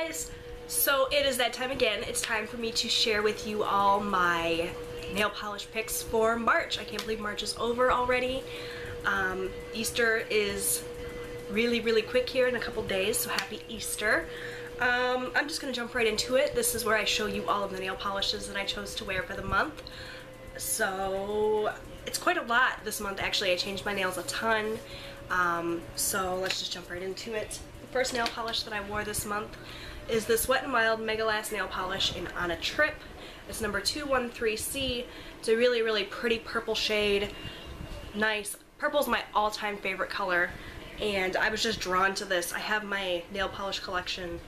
guys! So it is that time again. It's time for me to share with you all my nail polish picks for March. I can't believe March is over already. Um, Easter is really, really quick here in a couple days, so happy Easter. Um, I'm just going to jump right into it. This is where I show you all of the nail polishes that I chose to wear for the month. So it's quite a lot this month actually. I changed my nails a ton. Um, so let's just jump right into it. The first nail polish that I wore this month is this Wet n Wild Mega Last Nail Polish in On a Trip. It's number 213C. It's a really, really pretty purple shade. Nice. Purple's my all-time favorite color and I was just drawn to this. I have my nail polish collection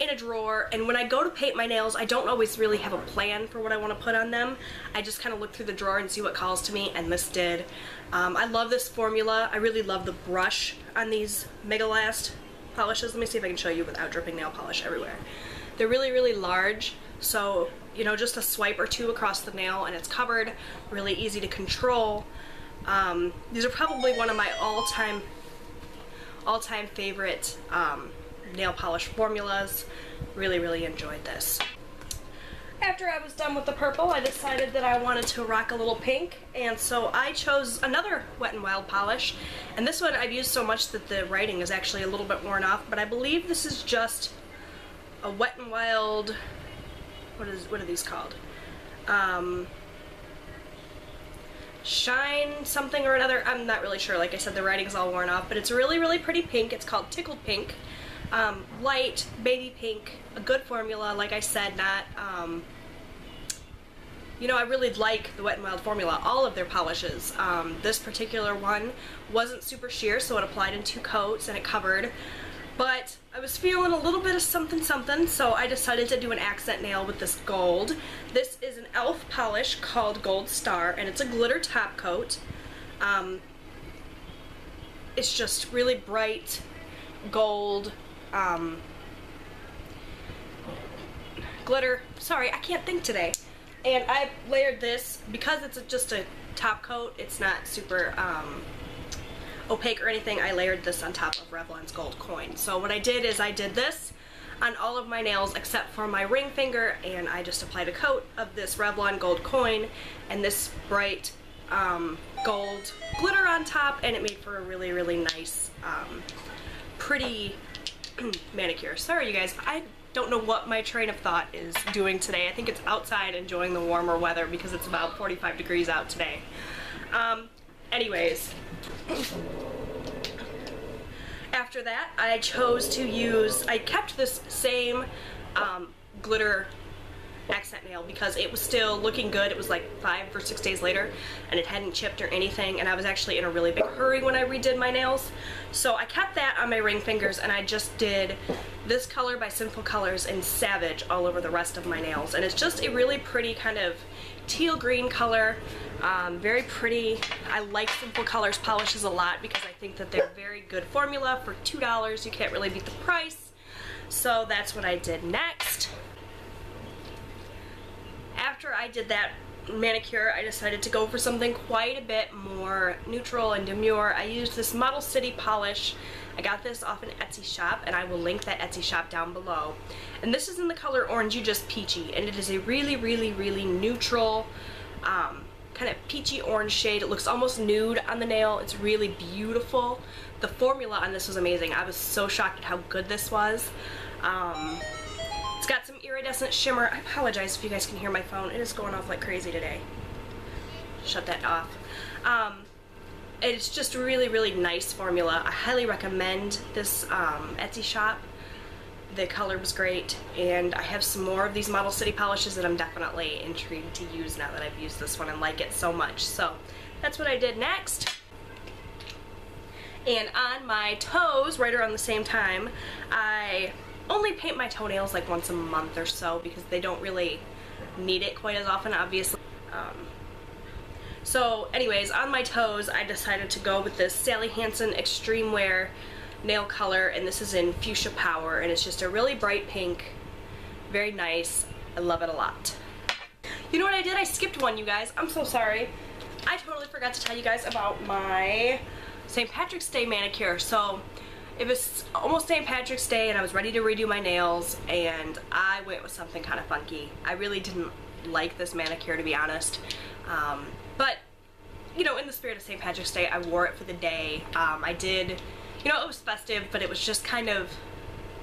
in a drawer and when I go to paint my nails I don't always really have a plan for what I want to put on them. I just kind of look through the drawer and see what calls to me and this did. Um, I love this formula. I really love the brush on these Mega Last polishes. Let me see if I can show you without dripping nail polish everywhere. They're really really large so you know just a swipe or two across the nail and it's covered. Really easy to control. Um, these are probably one of my all-time all-time favorite um, nail polish formulas. Really, really enjoyed this. After I was done with the purple, I decided that I wanted to rock a little pink, and so I chose another Wet n Wild polish. And this one I've used so much that the writing is actually a little bit worn off, but I believe this is just a Wet n Wild, what is what are these called? Um, Shine something or another. I'm not really sure. Like I said, the writing's all worn off, but it's really, really pretty pink. It's called Tickled Pink. Um, light, baby pink, a good formula, like I said, not, um, you know, I really like the Wet n Wild formula, all of their polishes. Um, this particular one wasn't super sheer, so it applied in two coats and it covered but I was feeling a little bit of something something, so I decided to do an accent nail with this gold. This is an e.l.f. polish called Gold Star, and it's a glitter top coat. Um, it's just really bright gold um, glitter. Sorry, I can't think today. And I layered this, because it's just a top coat, it's not super um, opaque or anything, I layered this on top of Revlon's gold coin. So what I did is I did this on all of my nails except for my ring finger and I just applied a coat of this Revlon gold coin and this bright um, gold glitter on top and it made for a really really nice um, pretty manicure. Sorry you guys, I don't know what my train of thought is doing today. I think it's outside enjoying the warmer weather because it's about 45 degrees out today. Um, anyways, after that, I chose to use, I kept this same um, glitter accent nail because it was still looking good. It was like five or six days later and it hadn't chipped or anything and I was actually in a really big hurry when I redid my nails. So I kept that on my ring fingers and I just did this color by Sinful Colors and Savage all over the rest of my nails. And it's just a really pretty kind of teal green color. Um, very pretty. I like Sinful Colors polishes a lot because I think that they're very good formula for $2. You can't really beat the price. So that's what I did next. After I did that manicure, I decided to go for something quite a bit more neutral and demure. I used this Model City polish. I got this off an Etsy shop, and I will link that Etsy shop down below. And this is in the color Orangey Just Peachy, and it is a really, really, really neutral, um, kind of peachy orange shade. It looks almost nude on the nail. It's really beautiful. The formula on this was amazing. I was so shocked at how good this was. Um, it's got some iridescent shimmer. I apologize if you guys can hear my phone. It is going off like crazy today. Shut that off. Um, it's just really, really nice formula. I highly recommend this um, Etsy shop. The color was great, and I have some more of these Model City polishes that I'm definitely intrigued to use now that I've used this one and like it so much. So that's what I did next. And on my toes, right around the same time, I only paint my toenails like once a month or so because they don't really need it quite as often, obviously. Um, so anyways, on my toes, I decided to go with this Sally Hansen Xtreme Wear nail color, and this is in Fuchsia Power, and it's just a really bright pink, very nice. I love it a lot. You know what I did? I skipped one, you guys. I'm so sorry. I totally forgot to tell you guys about my St. Patrick's Day manicure. So it was almost St. Patrick's Day and I was ready to redo my nails and I went with something kind of funky. I really didn't like this manicure to be honest. Um, but, you know, in the spirit of St. Patrick's Day, I wore it for the day. Um, I did, you know, it was festive, but it was just kind of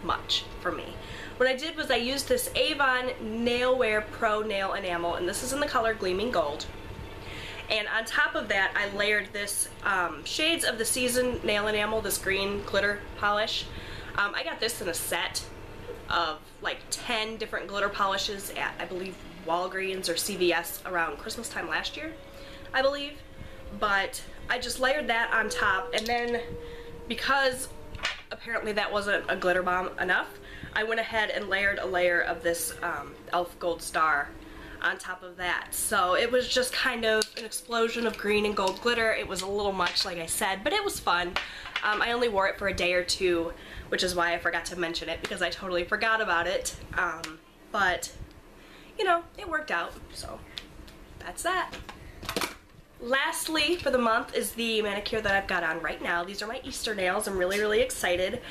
much for me. What I did was I used this Avon Nailwear Pro Nail Enamel, and this is in the color Gleaming Gold. And on top of that, I layered this um, Shades of the Season nail enamel, this green glitter polish. Um, I got this in a set of like 10 different glitter polishes at, I believe, Walgreens or CVS around Christmas time last year, I believe. But I just layered that on top, and then because apparently that wasn't a glitter bomb enough, I went ahead and layered a layer of this um, e.l.f. Gold Star on top of that. So it was just kind of an explosion of green and gold glitter. It was a little much, like I said, but it was fun. Um, I only wore it for a day or two, which is why I forgot to mention it because I totally forgot about it. Um, but, you know, it worked out, so that's that. Lastly for the month is the manicure that I've got on right now. These are my Easter nails. I'm really, really excited.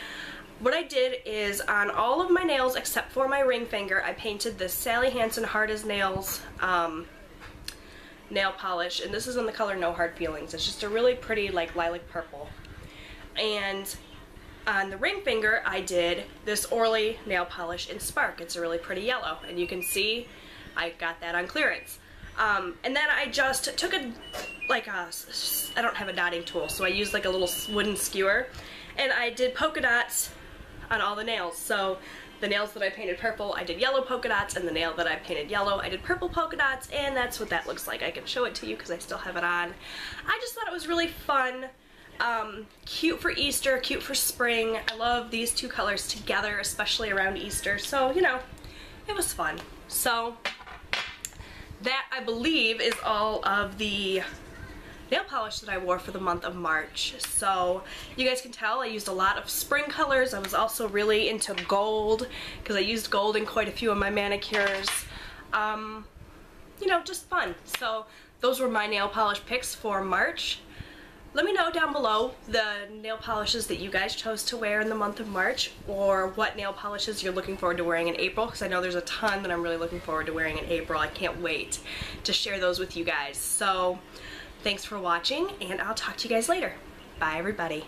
What I did is on all of my nails except for my ring finger, I painted this Sally Hansen Hard as Nails um, nail polish. And this is in the color No Hard Feelings. It's just a really pretty like lilac purple. And on the ring finger, I did this Orly nail polish in Spark. It's a really pretty yellow. And you can see I got that on clearance. Um, and then I just took a, like a, I don't have a dotting tool, so I used like a little wooden skewer. And I did polka dots on all the nails. So the nails that I painted purple, I did yellow polka dots, and the nail that I painted yellow, I did purple polka dots, and that's what that looks like. I can show it to you because I still have it on. I just thought it was really fun. Um, cute for Easter, cute for spring. I love these two colors together, especially around Easter. So, you know, it was fun. So, that I believe is all of the nail polish that I wore for the month of March. So you guys can tell I used a lot of spring colors. I was also really into gold because I used gold in quite a few of my manicures. Um, you know, just fun. So those were my nail polish picks for March. Let me know down below the nail polishes that you guys chose to wear in the month of March or what nail polishes you're looking forward to wearing in April because I know there's a ton that I'm really looking forward to wearing in April. I can't wait to share those with you guys. So Thanks for watching, and I'll talk to you guys later. Bye, everybody.